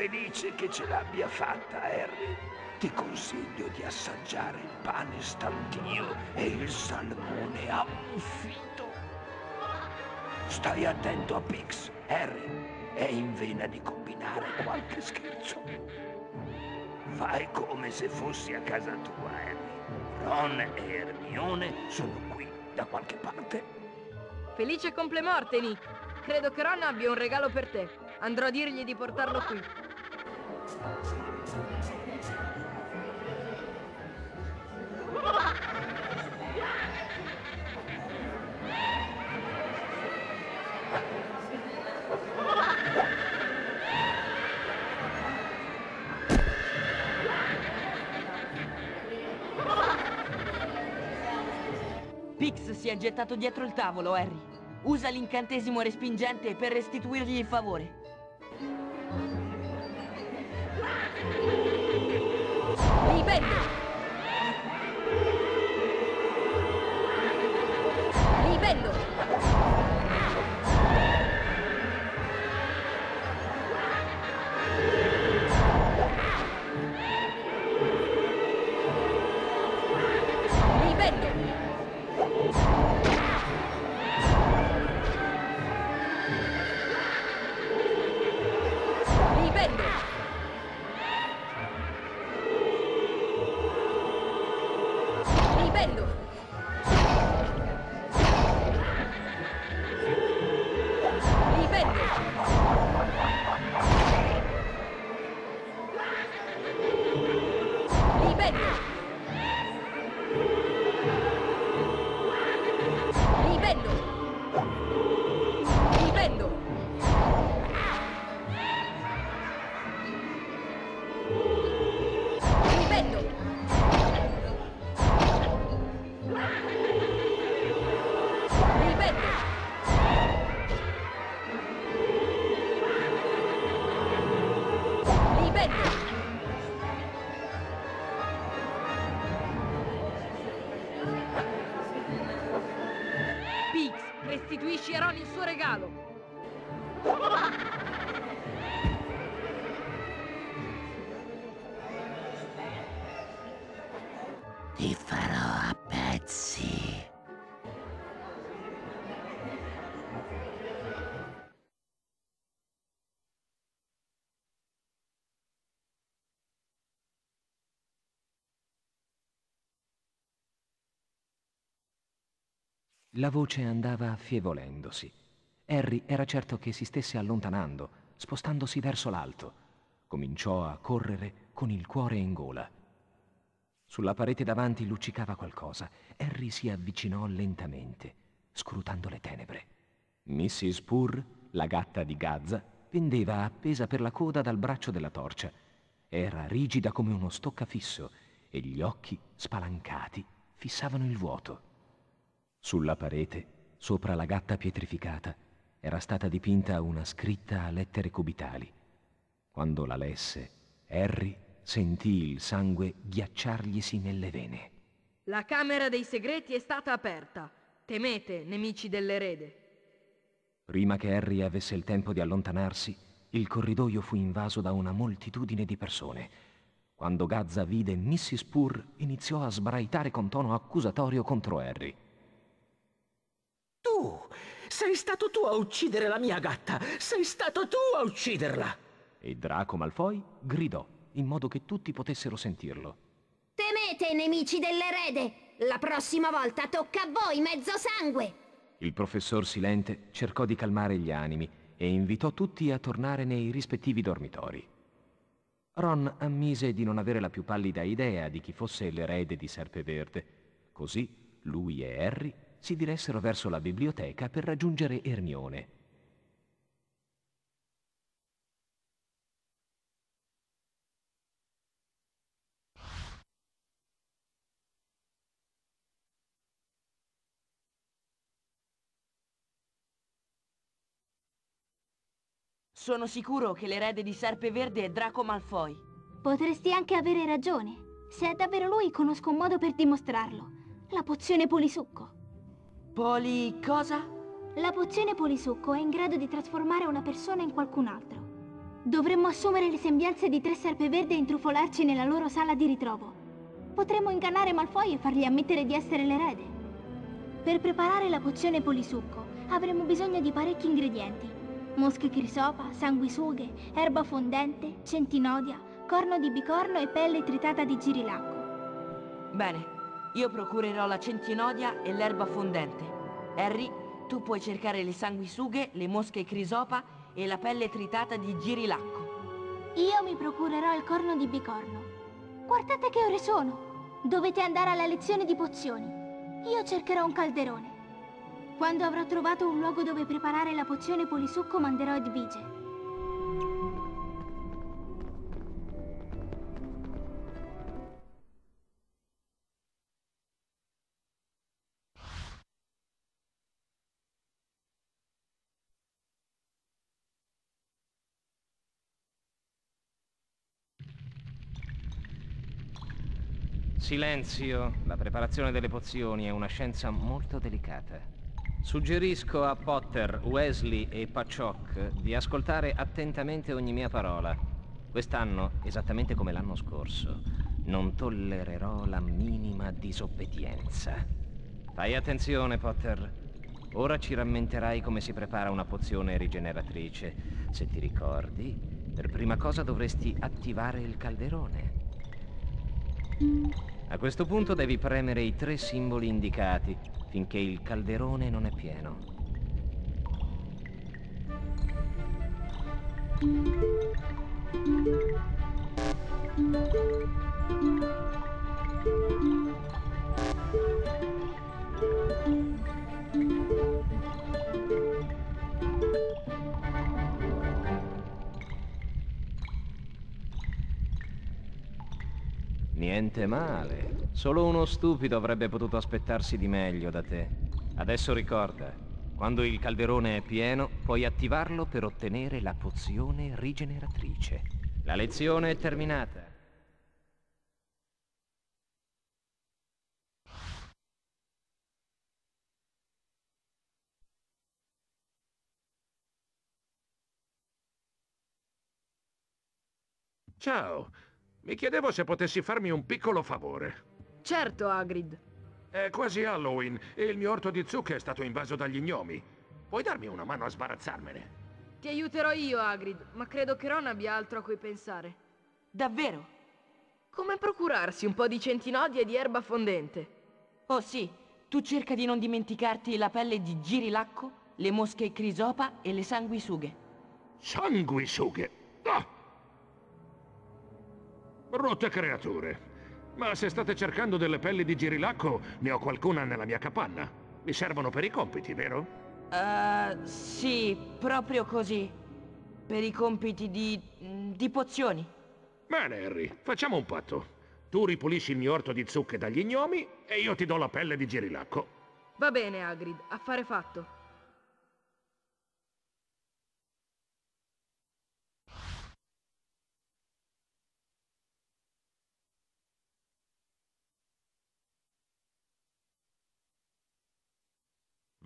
felice che ce l'abbia fatta, Harry. Ti consiglio di assaggiare il pane stantio e il salmone ammuffito. Stai attento a Pix, Harry. È in vena di combinare qualche scherzo. Fai come se fossi a casa tua, Harry. Ron e Hermione sono qui da qualche parte. Felice complemorte, Nick. Credo che Ron abbia un regalo per te. Andrò a dirgli di portarlo qui. Pix si è gettato dietro il tavolo, Harry. Usa l'incantesimo respingente per restituirgli il favore. Dipende. Livello. Ti farò a pezzi. La voce andava affievolendosi. Harry era certo che si stesse allontanando, spostandosi verso l'alto. Cominciò a correre con il cuore in gola. Sulla parete davanti luccicava qualcosa. Harry si avvicinò lentamente, scrutando le tenebre. Mrs. Purr, la gatta di Gazza, pendeva appesa per la coda dal braccio della torcia. Era rigida come uno stoccafisso e gli occhi, spalancati, fissavano il vuoto. Sulla parete, sopra la gatta pietrificata, era stata dipinta una scritta a lettere cubitali. Quando la lesse, Harry sentì il sangue ghiacciarglisi nelle vene. La Camera dei Segreti è stata aperta. Temete, nemici dell'erede. Prima che Harry avesse il tempo di allontanarsi, il corridoio fu invaso da una moltitudine di persone. Quando Gazza vide Mrs. Purr, iniziò a sbraitare con tono accusatorio contro Harry. Tu! Sei stato tu a uccidere la mia gatta! Sei stato tu a ucciderla! E Draco Malfoy gridò, in modo che tutti potessero sentirlo. Temete, nemici dell'erede! La prossima volta tocca a voi, mezzo sangue! Il professor Silente cercò di calmare gli animi e invitò tutti a tornare nei rispettivi dormitori. Ron ammise di non avere la più pallida idea di chi fosse l'erede di Serpeverde. Così lui e Harry si diressero verso la biblioteca per raggiungere Ermione. Sono sicuro che l'erede di Serpeverde è Draco Malfoy. Potresti anche avere ragione. Se è davvero lui, conosco un modo per dimostrarlo. La pozione polisucco. Poli... cosa? La pozione polisucco è in grado di trasformare una persona in qualcun altro. Dovremmo assumere le sembianze di tre serpeverde e intrufolarci nella loro sala di ritrovo. Potremmo ingannare Malfoy e fargli ammettere di essere l'erede. Per preparare la pozione polisucco avremo bisogno di parecchi ingredienti. Mosche crisopa, sanguisughe, erba fondente, centinodia, corno di bicorno e pelle tritata di girilacco. Bene, io procurerò la centinodia e l'erba fondente. Harry, tu puoi cercare le sanguisughe, le mosche crisopa e la pelle tritata di girilacco. Io mi procurerò il corno di bicorno. Guardate che ore sono! Dovete andare alla lezione di pozioni. Io cercherò un calderone. Quando avrò trovato un luogo dove preparare la pozione polisucco manderò Edvige. Silenzio. La preparazione delle pozioni è una scienza molto delicata. Suggerisco a Potter, Wesley e Patchock di ascoltare attentamente ogni mia parola. Quest'anno, esattamente come l'anno scorso, non tollererò la minima disobbedienza. Fai attenzione, Potter. Ora ci rammenterai come si prepara una pozione rigeneratrice. Se ti ricordi, per prima cosa dovresti attivare il calderone. A questo punto devi premere i tre simboli indicati finché il calderone non è pieno. Niente male. Solo uno stupido avrebbe potuto aspettarsi di meglio da te. Adesso ricorda, quando il calderone è pieno, puoi attivarlo per ottenere la pozione rigeneratrice. La lezione è terminata. Ciao, mi chiedevo se potessi farmi un piccolo favore. Certo, Hagrid. È quasi Halloween e il mio orto di zucche è stato invaso dagli gnomi. Puoi darmi una mano a sbarazzarmene? Ti aiuterò io, Hagrid, ma credo che Ron abbia altro a cui pensare. Davvero? Come procurarsi un po' di centinodia di erba fondente? Oh sì, tu cerca di non dimenticarti la pelle di girilacco, le mosche crisopa e le sanguisughe. Sanguisughe? Ah! Brutte creature. Ma se state cercando delle pelli di girilacco, ne ho qualcuna nella mia capanna. Mi servono per i compiti, vero? Uh, sì, proprio così. Per i compiti di... di pozioni. Bene, Harry, facciamo un patto. Tu ripulisci il mio orto di zucche dagli gnomi e io ti do la pelle di girilacco. Va bene, Hagrid, affare fatto.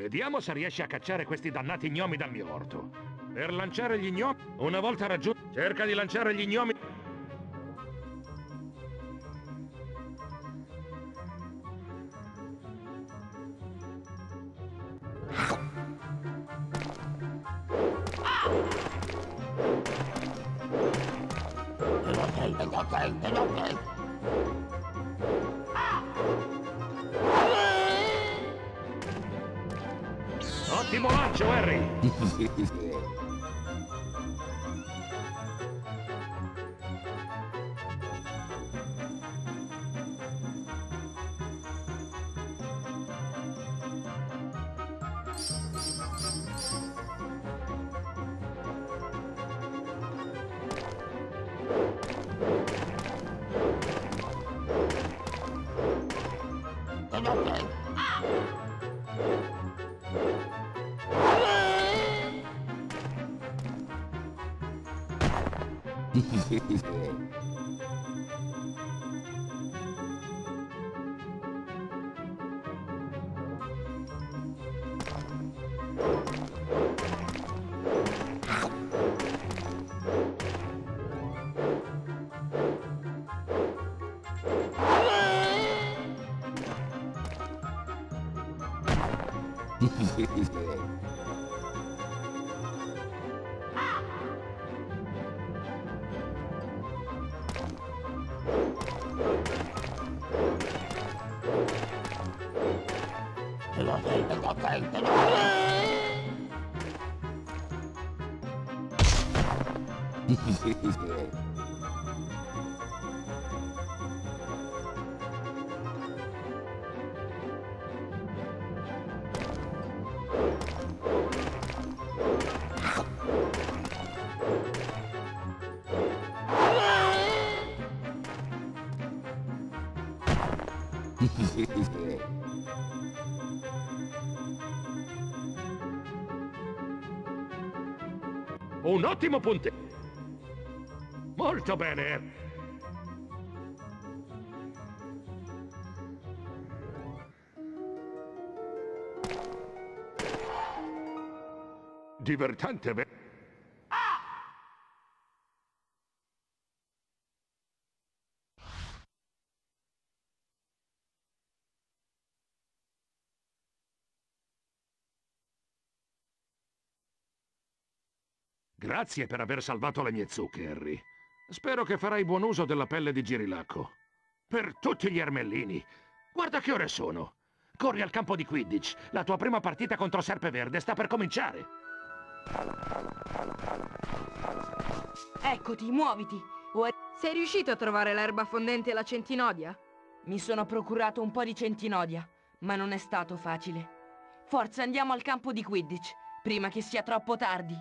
Vediamo se riesci a cacciare questi dannati gnomi dal mio orto. Per lanciare gli gnomi, una volta raggiunto... Cerca di lanciare gli gnomi... Ottimo lancio, Harry! うん。Yeah. Un ottimo punte. Molto bene. Divertente, beh. Grazie per aver salvato le mie zucche, Harry. Spero che farai buon uso della pelle di Girilacco. Per tutti gli ermellini. Guarda che ore sono. Corri al campo di Quidditch. La tua prima partita contro Serpeverde sta per cominciare. Eccoti, muoviti. Sei riuscito a trovare l'erba fondente e la centinodia? mi sono procurato un po' di centinodia, ma non è stato facile. Forza, andiamo al campo di Quidditch, prima che sia troppo tardi.